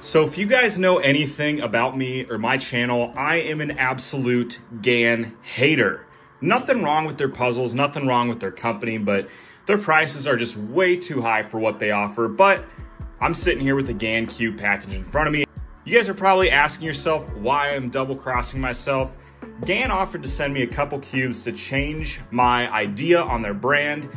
So if you guys know anything about me or my channel, I am an absolute GAN hater. Nothing wrong with their puzzles, nothing wrong with their company, but their prices are just way too high for what they offer. But I'm sitting here with a GAN Cube package in front of me. You guys are probably asking yourself why I'm double crossing myself. GAN offered to send me a couple cubes to change my idea on their brand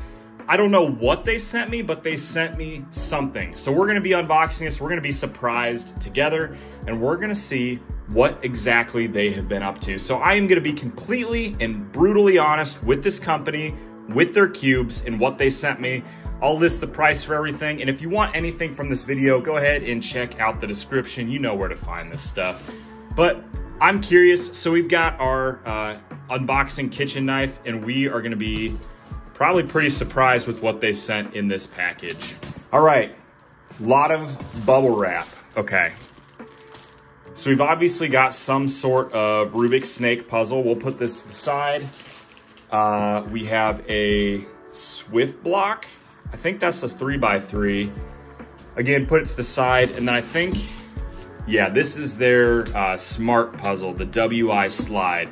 I don't know what they sent me, but they sent me something. So we're gonna be unboxing this, we're gonna be surprised together, and we're gonna see what exactly they have been up to. So I am gonna be completely and brutally honest with this company, with their cubes, and what they sent me. I'll list the price for everything, and if you want anything from this video, go ahead and check out the description. You know where to find this stuff. But I'm curious, so we've got our uh, unboxing kitchen knife, and we are gonna be probably pretty surprised with what they sent in this package. All right, a lot of bubble wrap. Okay. So we've obviously got some sort of Rubik's Snake puzzle. We'll put this to the side. Uh, we have a Swift block. I think that's a three by three. Again, put it to the side. And then I think, yeah, this is their uh, smart puzzle, the WI slide.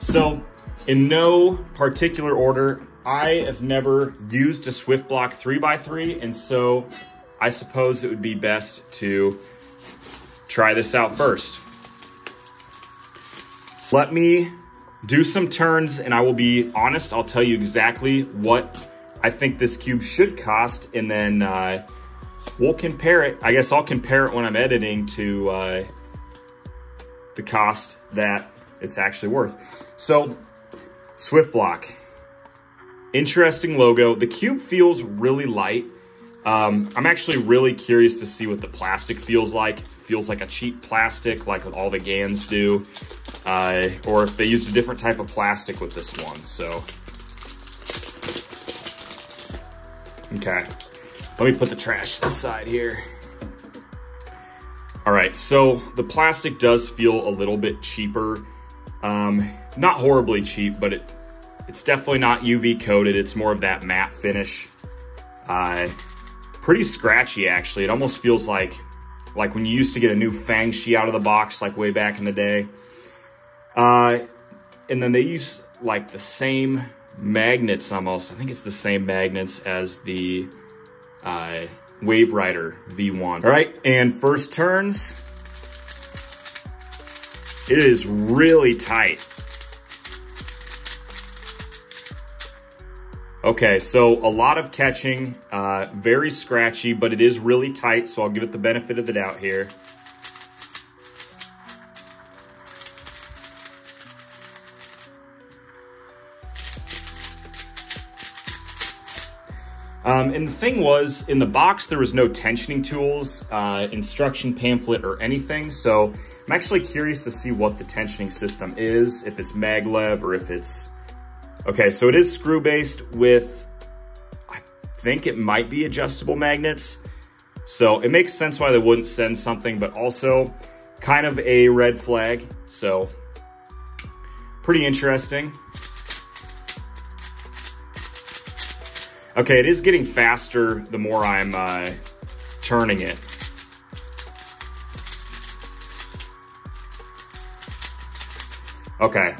So in no particular order, I have never used a Swift Block 3x3, and so I suppose it would be best to try this out first. So let me do some turns, and I will be honest, I'll tell you exactly what I think this cube should cost, and then uh, we'll compare it. I guess I'll compare it when I'm editing to uh, the cost that it's actually worth. So, Swift Block. Interesting logo. The cube feels really light. Um, I'm actually really curious to see what the plastic feels like. Feels like a cheap plastic like all the GANs do. Uh, or if they used a different type of plastic with this one, so. Okay, let me put the trash to the side here. All right, so the plastic does feel a little bit cheaper. Um, not horribly cheap, but it it's definitely not UV coated. It's more of that matte finish. Uh, pretty scratchy, actually. It almost feels like, like when you used to get a new Fangshi out of the box, like way back in the day. Uh, and then they use like the same magnets almost. I think it's the same magnets as the uh, Waverider V1. All right, and first turns. It is really tight. Okay, so a lot of catching, uh, very scratchy, but it is really tight, so I'll give it the benefit of the doubt here. Um, and the thing was, in the box, there was no tensioning tools, uh, instruction pamphlet, or anything. So I'm actually curious to see what the tensioning system is, if it's maglev or if it's Okay, so it is screw based with, I think it might be adjustable magnets. So it makes sense why they wouldn't send something, but also kind of a red flag. So pretty interesting. Okay, it is getting faster the more I'm uh, turning it. Okay,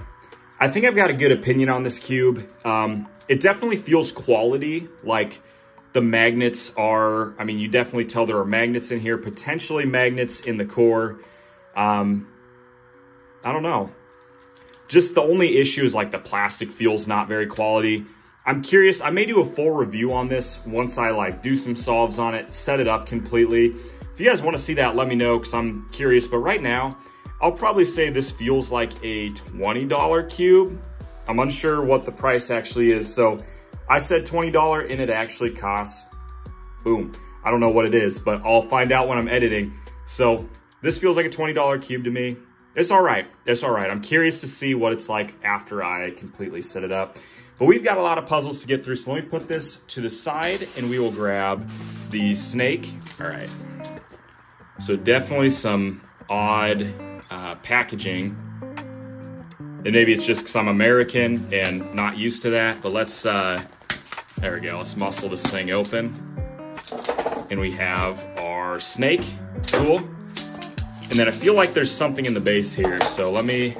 I think I've got a good opinion on this cube. Um, it definitely feels quality, like the magnets are, I mean, you definitely tell there are magnets in here, potentially magnets in the core. Um, I don't know. Just the only issue is like the plastic feels not very quality. I'm curious, I may do a full review on this once I like do some solves on it, set it up completely. If you guys want to see that, let me know because I'm curious. But right now, I'll probably say this feels like a $20 cube. I'm unsure what the price actually is. So I said $20 and it actually costs, boom. I don't know what it is, but I'll find out when I'm editing. So this feels like a $20 cube to me. It's all right. It's all right. I'm curious to see what it's like after I completely set it up. But we've got a lot of puzzles to get through. So let me put this to the side and we will grab the snake. All right. So definitely some odd uh, packaging. And maybe it's just because I'm American and not used to that, but let's, uh, there we go, let's muscle this thing open. And we have our snake tool. And then I feel like there's something in the base here. So let me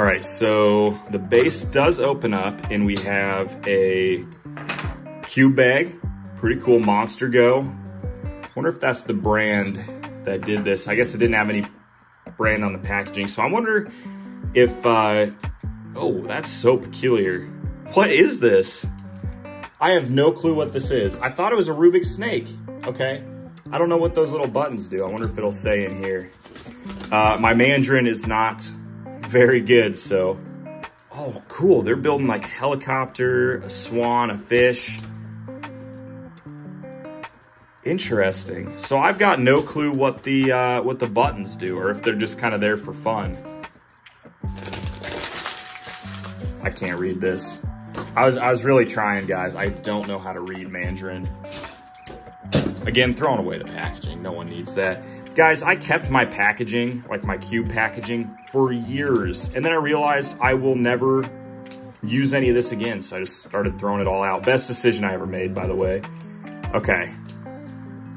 All right, so the base does open up and we have a cube bag. Pretty cool Monster Go. Wonder if that's the brand that did this. I guess it didn't have any brand on the packaging. So I wonder if, uh, oh, that's so peculiar. What is this? I have no clue what this is. I thought it was a Rubik's snake, okay? I don't know what those little buttons do. I wonder if it'll say in here. Uh, my Mandarin is not very good. So, oh, cool. They're building like a helicopter, a swan, a fish. Interesting. So I've got no clue what the uh, what the buttons do, or if they're just kind of there for fun. I can't read this. I was I was really trying, guys. I don't know how to read Mandarin. Again, throwing away the packaging. No one needs that. Guys, I kept my packaging, like my cube packaging, for years. And then I realized I will never use any of this again. So I just started throwing it all out. Best decision I ever made, by the way. Okay.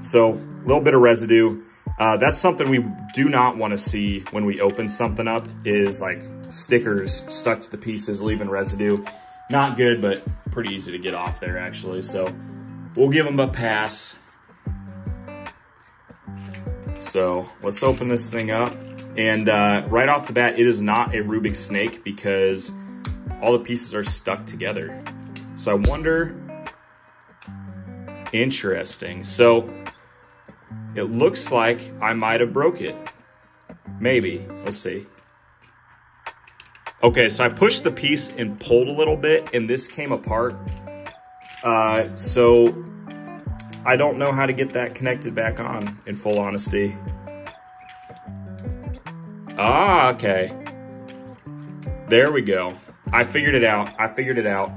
So a little bit of residue. Uh, that's something we do not want to see when we open something up is like stickers stuck to the pieces, leaving residue. Not good, but pretty easy to get off there actually. So we'll give them a pass. So let's open this thing up. And uh, right off the bat, it is not a Rubik's Snake because all the pieces are stuck together. So I wonder, interesting. So it looks like I might have broke it. Maybe, let's see. Okay, so I pushed the piece and pulled a little bit and this came apart. Uh, so I don't know how to get that connected back on, in full honesty. Ah, okay. There we go. I figured it out. I figured it out.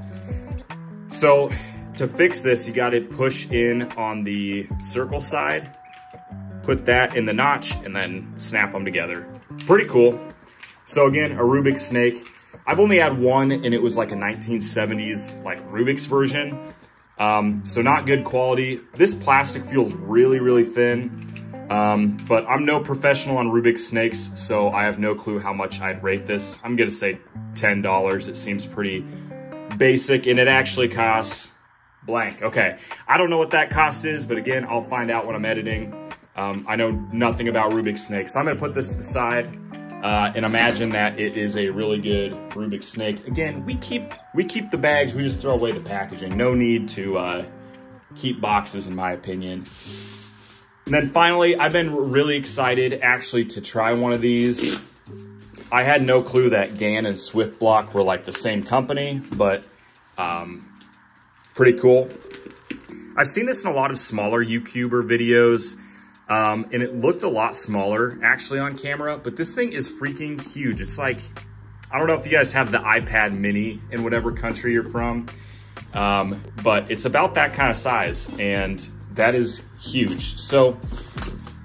So to fix this, you got to push in on the circle side, put that in the notch, and then snap them together. Pretty cool. So again, a Rubik's Snake. I've only had one, and it was like a 1970s like Rubik's version. Um, so not good quality. This plastic feels really, really thin. Um, but I'm no professional on Rubik's Snakes, so I have no clue how much I'd rate this. I'm gonna say $10. It seems pretty basic, and it actually costs blank. Okay, I don't know what that cost is, but again, I'll find out when I'm editing. Um, I know nothing about Rubik's snakes. so I'm gonna put this to the side uh, and imagine that it is a really good Rubik's Snake. Again, we keep we keep the bags, we just throw away the packaging. No need to uh, keep boxes, in my opinion. And then finally, I've been really excited actually to try one of these. I had no clue that GAN and Swift Block were like the same company, but um, pretty cool. I've seen this in a lot of smaller YouTuber videos. Um, and it looked a lot smaller actually on camera, but this thing is freaking huge. It's like, I don't know if you guys have the iPad mini in whatever country you're from, um, but it's about that kind of size and that is huge. So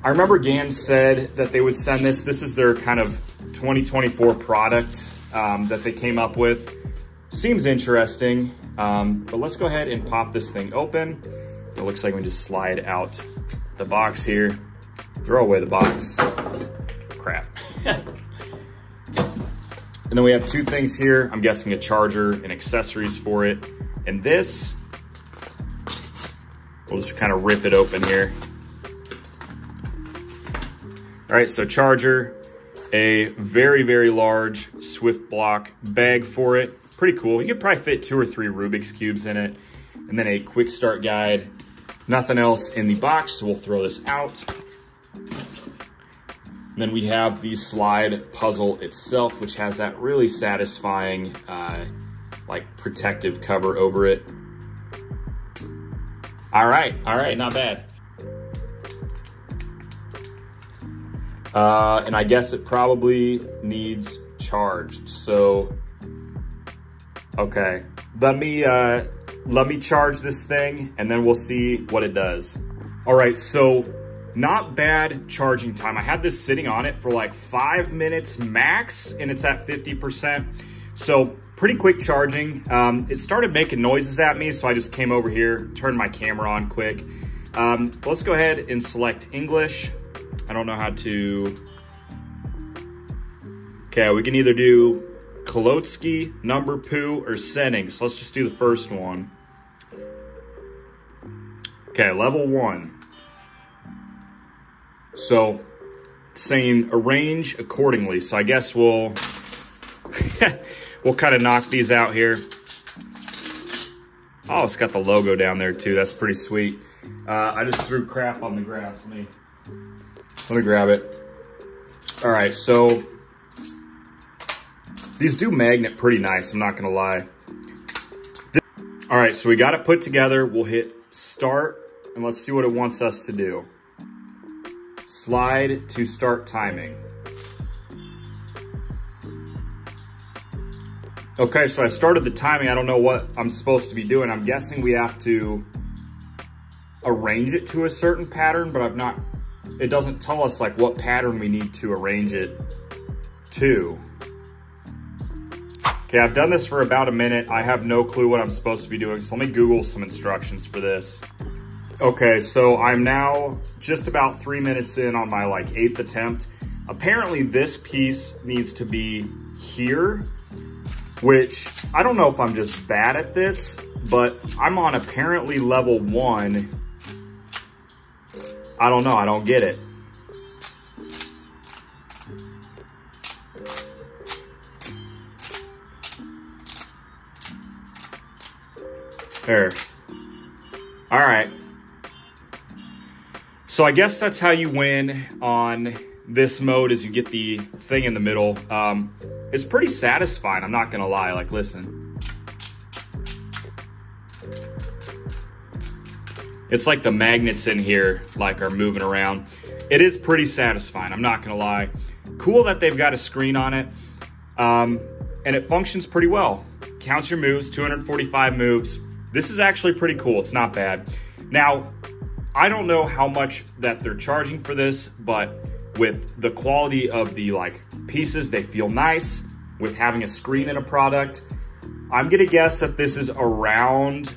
I remember GAN said that they would send this. This is their kind of 2024 product um, that they came up with. Seems interesting, um, but let's go ahead and pop this thing open. It looks like we just slide out the box here, throw away the box. Crap. and then we have two things here. I'm guessing a charger and accessories for it. And this, we'll just kind of rip it open here. All right, so charger, a very, very large Swift block bag for it. Pretty cool. You could probably fit two or three Rubik's Cubes in it. And then a quick start guide Nothing else in the box, so we'll throw this out. then we have the slide puzzle itself, which has that really satisfying, uh, like protective cover over it. All right, all right, not bad. Uh, and I guess it probably needs charged. So, okay, let me uh, let me charge this thing and then we'll see what it does. All right, so not bad charging time. I had this sitting on it for like five minutes max and it's at 50%. So pretty quick charging. Um, it started making noises at me, so I just came over here, turned my camera on quick. Um, let's go ahead and select English. I don't know how to... Okay, we can either do Klotski, number poo, or settings. let's just do the first one. Okay, level one. So saying arrange accordingly. So I guess we'll we'll kind of knock these out here. Oh, it's got the logo down there too. That's pretty sweet. Uh, I just threw crap on the grass. Let me let me grab it. All right, so these do magnet pretty nice. I'm not gonna lie. All right, so we got it put together. We'll hit start and let's see what it wants us to do. Slide to start timing. Okay, so I started the timing. I don't know what I'm supposed to be doing. I'm guessing we have to arrange it to a certain pattern, but I've not, it doesn't tell us like what pattern we need to arrange it to. Okay, I've done this for about a minute. I have no clue what I'm supposed to be doing, so let me Google some instructions for this. Okay, so I'm now just about three minutes in on my like eighth attempt. Apparently this piece needs to be here, which I don't know if I'm just bad at this, but I'm on apparently level one. I don't know, I don't get it. There. All right. So I guess that's how you win on this mode is you get the thing in the middle. Um, it's pretty satisfying, I'm not gonna lie, like listen. It's like the magnets in here like are moving around. It is pretty satisfying, I'm not gonna lie. Cool that they've got a screen on it. Um, and it functions pretty well. Counts your moves, 245 moves. This is actually pretty cool, it's not bad. Now, I don't know how much that they're charging for this, but with the quality of the like pieces, they feel nice. With having a screen in a product, I'm gonna guess that this is around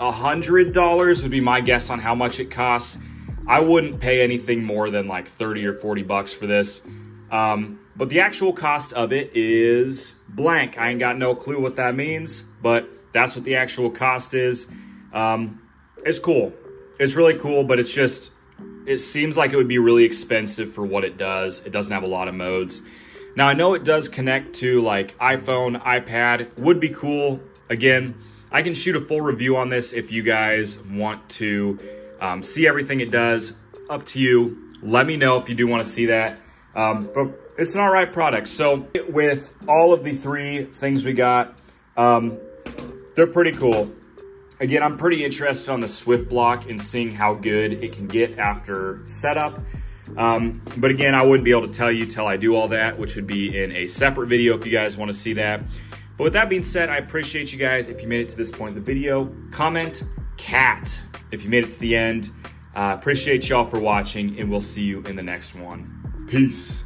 a hundred dollars would be my guess on how much it costs. I wouldn't pay anything more than like 30 or 40 bucks for this. Um, but the actual cost of it is blank. I ain't got no clue what that means, but that's what the actual cost is. Um, it's cool it's really cool, but it's just, it seems like it would be really expensive for what it does. It doesn't have a lot of modes. Now, I know it does connect to like iPhone, iPad, would be cool. Again, I can shoot a full review on this if you guys want to um, see everything it does. Up to you. Let me know if you do want to see that. Um, but it's an all right product. So with all of the three things we got, um, they're pretty cool. Again, I'm pretty interested on the Swift block and seeing how good it can get after setup. Um, but again, I wouldn't be able to tell you till I do all that, which would be in a separate video if you guys want to see that. But with that being said, I appreciate you guys. If you made it to this point in the video, comment cat if you made it to the end. Uh, appreciate y'all for watching, and we'll see you in the next one. Peace.